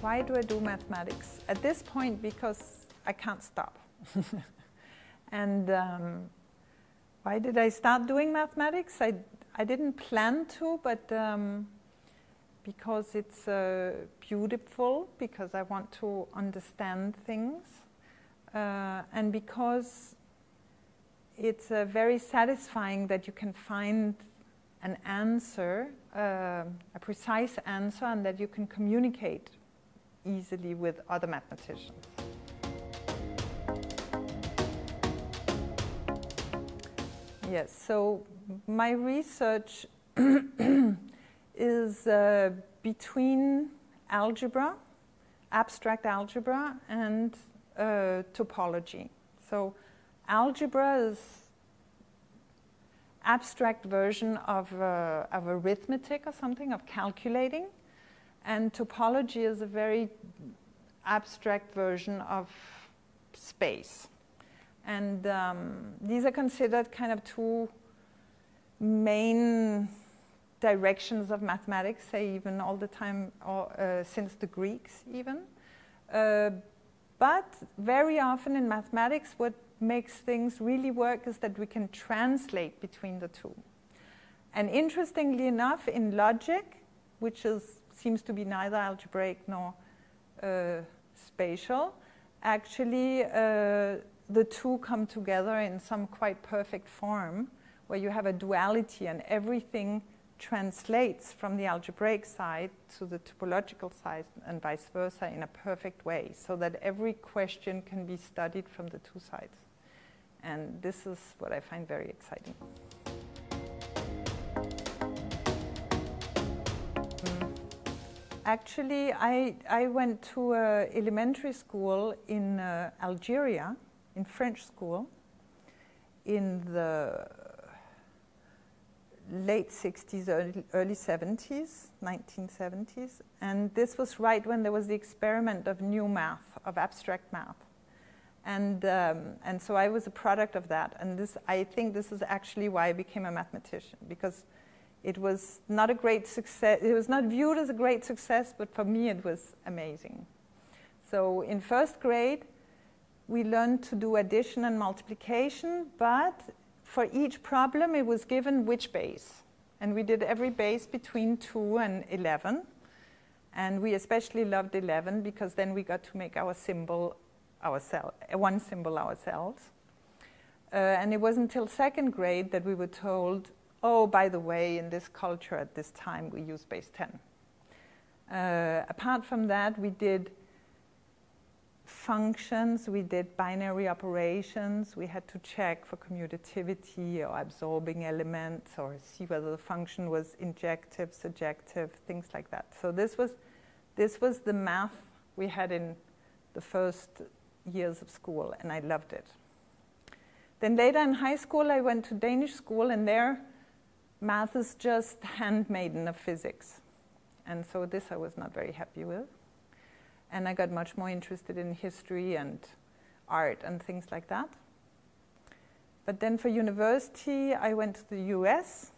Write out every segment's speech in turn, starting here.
Why do I do mathematics? At this point, because I can't stop. and um, why did I start doing mathematics? I, I didn't plan to, but um, because it's uh, beautiful, because I want to understand things, uh, and because it's uh, very satisfying that you can find an answer, uh, a precise answer, and that you can communicate easily with other mathematicians. Yes, so my research is uh, between algebra, abstract algebra, and uh, topology. So algebra is abstract version of, uh, of arithmetic or something, of calculating. And topology is a very abstract version of space. And um, these are considered kind of two main directions of mathematics, say even all the time, or, uh, since the Greeks even. Uh, but very often in mathematics, what makes things really work is that we can translate between the two. And interestingly enough, in logic, which is, seems to be neither algebraic nor uh, spatial, actually uh, the two come together in some quite perfect form where you have a duality and everything translates from the algebraic side to the topological side and vice versa in a perfect way so that every question can be studied from the two sides. And this is what I find very exciting. Actually, I, I went to elementary school in uh, Algeria, in French school, in the late 60s, early, early 70s, 1970s. And this was right when there was the experiment of new math, of abstract math. And, um, and so I was a product of that. And this, I think this is actually why I became a mathematician, because it was not a great success. It was not viewed as a great success, but for me it was amazing. So in first grade, we learned to do addition and multiplication, but for each problem it was given which base. And we did every base between 2 and 11. And we especially loved 11 because then we got to make our symbol ourselves, one symbol ourselves. Uh, and it wasn't until second grade that we were told, oh, by the way, in this culture at this time we use base 10. Uh, apart from that, we did functions, we did binary operations, we had to check for commutativity or absorbing elements or see whether the function was injective, surjective, things like that. So this was, this was the math we had in the first years of school, and I loved it. Then later in high school, I went to Danish school, and there, math is just handmaiden of physics. And so this I was not very happy with. And I got much more interested in history and art and things like that. But then for university, I went to the US,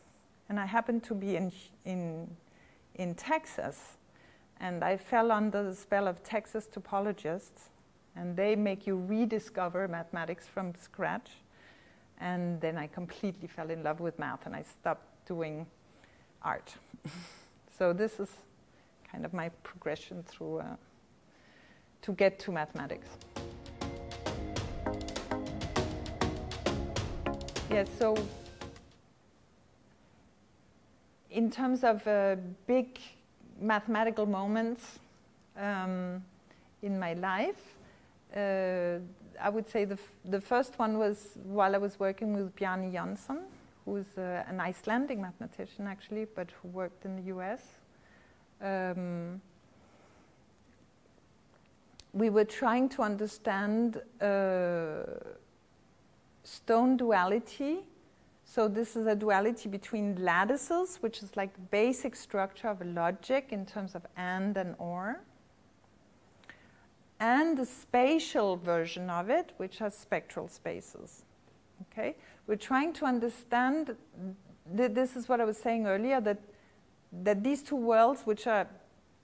and I happened to be in, in, in Texas. And I fell under the spell of Texas topologists and they make you rediscover mathematics from scratch. And then I completely fell in love with math and I stopped doing art. so this is kind of my progression through uh, to get to mathematics. Yes, so in terms of uh, big mathematical moments um, in my life, uh, I would say the, the first one was while I was working with Bjarni Jonsson, who's uh, an Icelandic mathematician actually, but who worked in the US. Um, we were trying to understand uh, stone duality. So this is a duality between lattices, which is like the basic structure of a logic in terms of and and or and the spatial version of it, which has spectral spaces. Okay, we're trying to understand. Th this is what I was saying earlier that that these two worlds, which are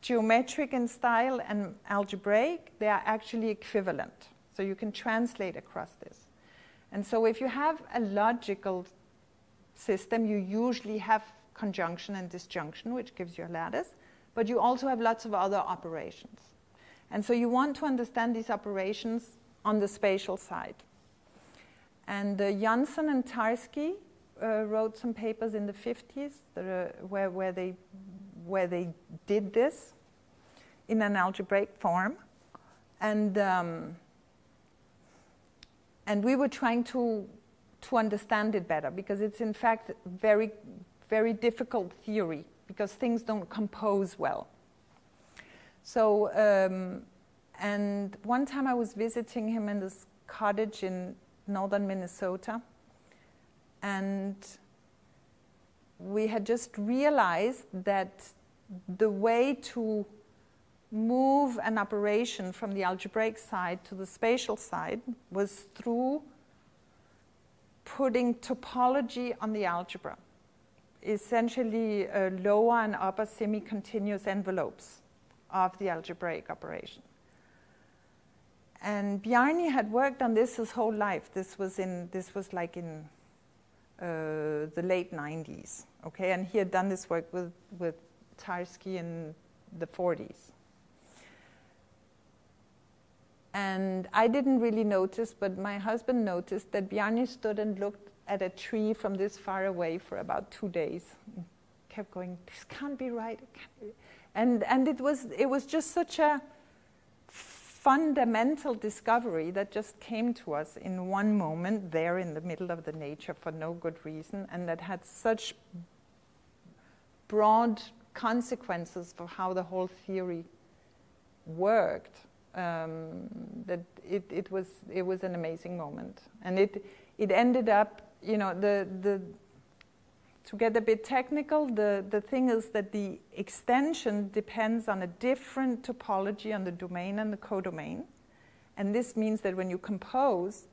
geometric in style and algebraic, they are actually equivalent. So you can translate across this. And so if you have a logical system, you usually have conjunction and disjunction, which gives you a lattice, but you also have lots of other operations. And so you want to understand these operations on the spatial side. And uh, Jonsson and Tarski uh, wrote some papers in the 50s are, where, where, they, where they did this in an algebraic form. And, um, and we were trying to, to understand it better because it's in fact very, very difficult theory because things don't compose well. So, um, and one time I was visiting him in this cottage in northern Minnesota, and we had just realized that the way to move an operation from the algebraic side to the spatial side was through putting topology on the algebra, essentially uh, lower and upper semi-continuous envelopes of the algebraic operation. And Bjarni had worked on this his whole life. This was in this was like in uh, the late 90s, okay? And he had done this work with with Tarski in the 40s. And I didn't really notice, but my husband noticed that Bjarni stood and looked at a tree from this far away for about two days. Kept going, this can't be right. And, and it, was, it was just such a fundamental discovery that just came to us in one moment there in the middle of the nature for no good reason, and that had such broad consequences for how the whole theory worked um, that it, it, was, it was an amazing moment. And it, it ended up, you know, the, the, to get a bit technical, the, the thing is that the extension depends on a different topology on the domain and the codomain. And this means that when you compose,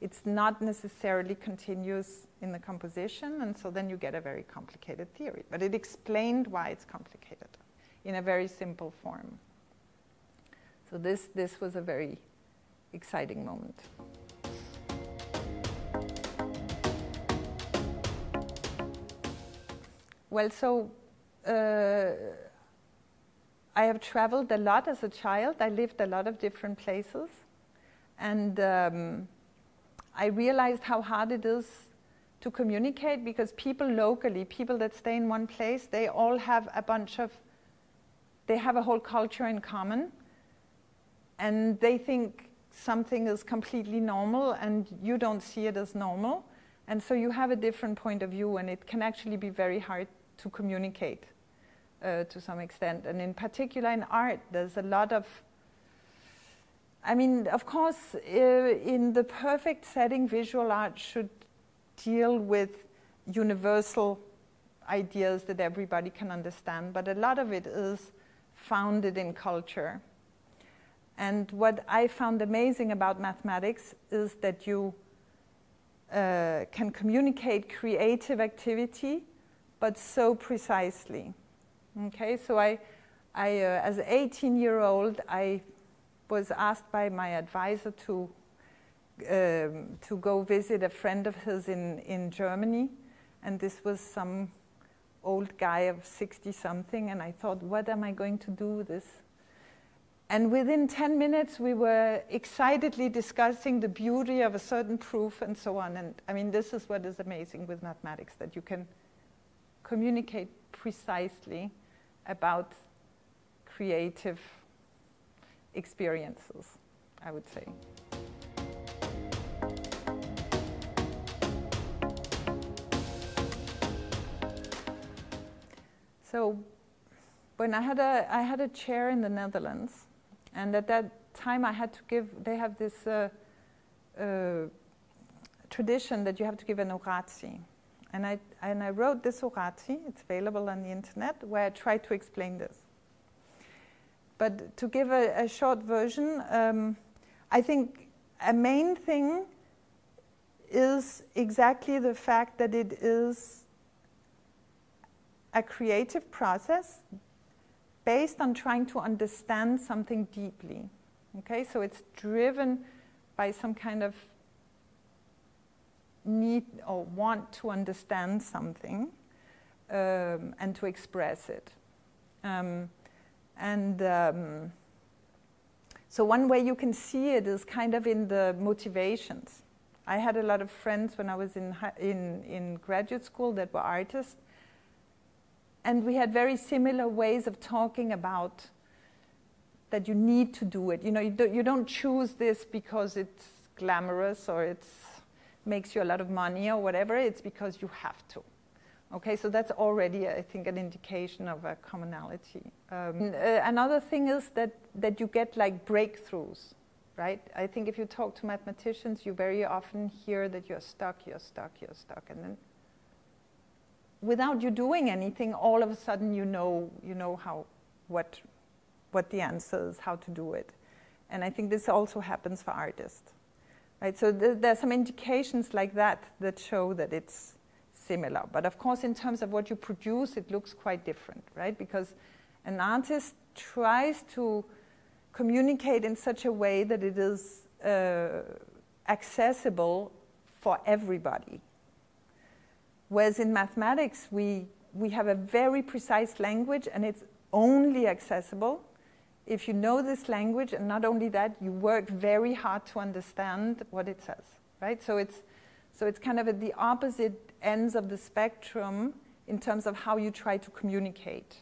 it's not necessarily continuous in the composition, and so then you get a very complicated theory. But it explained why it's complicated in a very simple form. So this, this was a very exciting moment. Well, so uh, I have traveled a lot as a child. I lived a lot of different places. And um, I realized how hard it is to communicate because people locally, people that stay in one place, they all have a bunch of, they have a whole culture in common and they think something is completely normal and you don't see it as normal. And so you have a different point of view, and it can actually be very hard to communicate uh, to some extent. And in particular, in art, there's a lot of I mean, of course, uh, in the perfect setting, visual art should deal with universal ideas that everybody can understand, but a lot of it is founded in culture. And what I found amazing about mathematics is that you uh, can communicate creative activity, but so precisely. Okay, so I, I uh, as an 18 year old, I was asked by my advisor to, um, to go visit a friend of his in, in Germany. And this was some old guy of 60 something. And I thought, what am I going to do with this and within 10 minutes, we were excitedly discussing the beauty of a certain proof and so on. And I mean, this is what is amazing with mathematics that you can communicate precisely about creative experiences, I would say. So, when I had a, I had a chair in the Netherlands, and at that time, I had to give, they have this uh, uh, tradition that you have to give an oratie. And I, and I wrote this oratie, it's available on the internet, where I tried to explain this. But to give a, a short version, um, I think a main thing is exactly the fact that it is a creative process based on trying to understand something deeply. Okay, so it's driven by some kind of need or want to understand something um, and to express it. Um, and um, so, one way you can see it is kind of in the motivations. I had a lot of friends when I was in, in, in graduate school that were artists, and we had very similar ways of talking about that you need to do it. You know, you don't, you don't choose this because it's glamorous or it makes you a lot of money or whatever. It's because you have to. Okay, so that's already, I think, an indication of a commonality. Um, uh, another thing is that, that you get like breakthroughs, right? I think if you talk to mathematicians, you very often hear that you're stuck, you're stuck, you're stuck, and then without you doing anything, all of a sudden you know, you know how, what, what the answer is, how to do it. And I think this also happens for artists, right? So th- there are some indications like that that show that it's similar. But of course, in terms of what you produce, it looks quite different, right? Because an artist tries to communicate in such a way that it is uh, accessible for everybody. Whereas in mathematics, we, we have a very precise language and it's only accessible if you know this language, and not only that, you work very hard to understand what it says, right? So it's, so it's kind of at the opposite ends of the spectrum in terms of how you try to communicate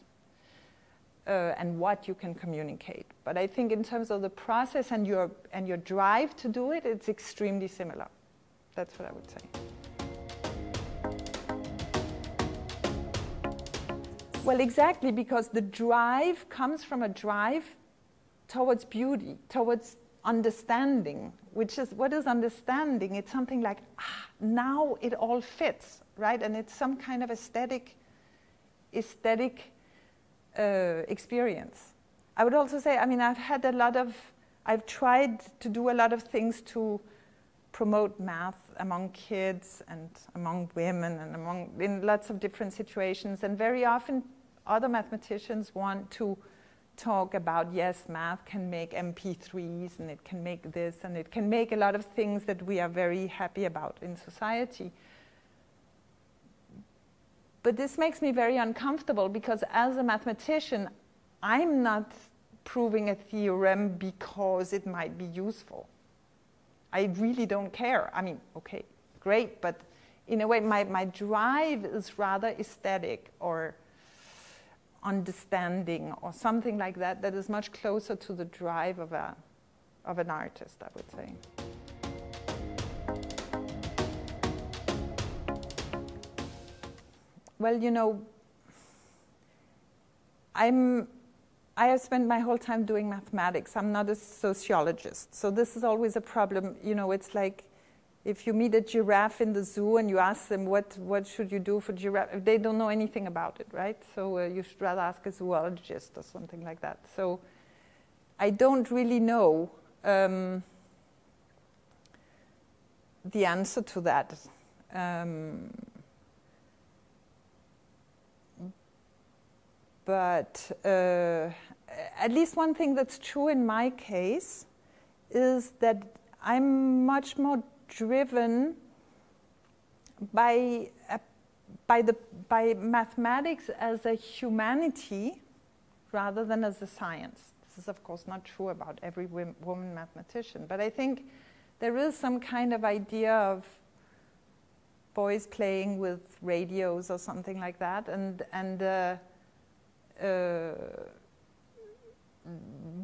uh, and what you can communicate. But I think in terms of the process and your, and your drive to do it, it's extremely similar. That's what I would say. Well, exactly, because the drive comes from a drive towards beauty, towards understanding, which is what is understanding? It's something like, ah, now it all fits, right? And it's some kind of aesthetic, aesthetic uh, experience. I would also say, I mean, I've had a lot of, I've tried to do a lot of things to promote math among kids and among women and among in lots of different situations. And very often, other mathematicians want to talk about yes, math can make MP3s and it can make this and it can make a lot of things that we are very happy about in society. But this makes me very uncomfortable because as a mathematician, I'm not proving a theorem because it might be useful. I really don't care. I mean, okay, great, but in a way, my, my drive is rather aesthetic or understanding or something like that that is much closer to the drive of, a, of an artist, I would say. Well, you know, I'm, I have spent my whole time doing mathematics. I'm not a sociologist. So this is always a problem. You know, it's like if you meet a giraffe in the zoo and you ask them what, what should you do for giraffe, they don't know anything about it, right? So uh, you should rather ask a zoologist or something like that. So I don't really know um, the answer to that. Um, but uh, at least one thing that's true in my case is that I'm much more driven by, uh, by, the, by mathematics as a humanity rather than as a science. This is, of course, not true about every woman mathematician, but I think there is some kind of idea of boys playing with radios or something like that, and, and uh, uh,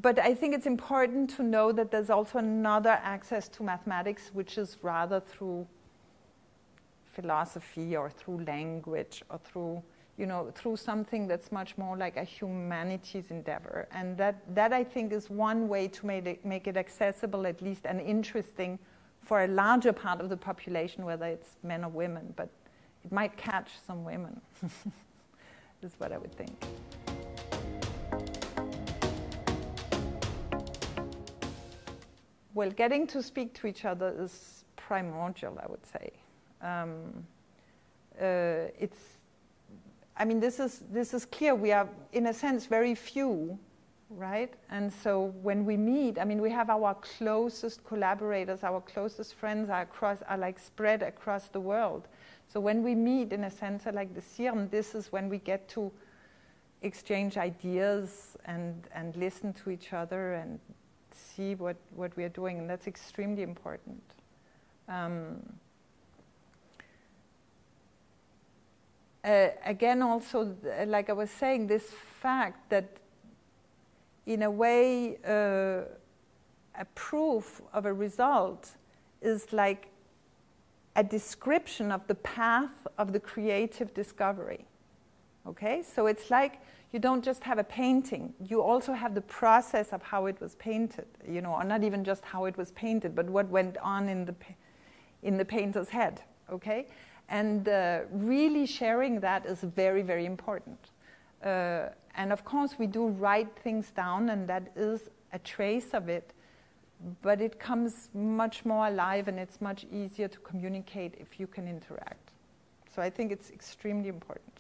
but I think it's important to know that there's also another access to mathematics, which is rather through philosophy or through language or through, you know, through something that's much more like a humanities endeavor. And that, that I think is one way to make it, make it accessible, at least, and interesting for a larger part of the population, whether it's men or women. But it might catch some women, is what I would think. Well, getting to speak to each other is primordial, I would say. Um, uh, it's I mean, this is, this is clear. We are, in a sense, very few, right? And so when we meet, I mean, we have our closest collaborators, our closest friends are, across, are like spread across the world. So when we meet in a center like the CIRM, this is when we get to exchange ideas and, and listen to each other and see what, what we are doing. And that's extremely important. Um, uh, again, also, like I was saying, this fact that in a way, uh, a proof of a result is like a description of the path of the creative discovery. Okay, so it's like you don't just have a painting, you also have the process of how it was painted, you know, or not even just how it was painted, but what went on in the, in the painter's head. Okay, and uh, really sharing that is very, very important. Uh, and of course, we do write things down, and that is a trace of it, but it comes much more alive and it's much easier to communicate if you can interact. So I think it's extremely important.